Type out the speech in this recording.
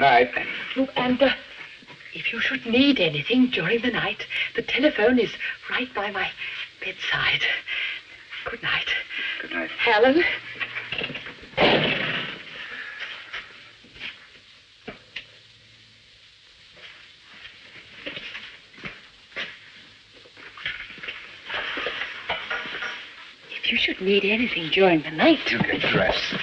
Good night. Oh, and uh, if you should need anything during the night, the telephone is right by my bedside. Good night. Good night. Helen. If you should need anything during the night. You get dressed.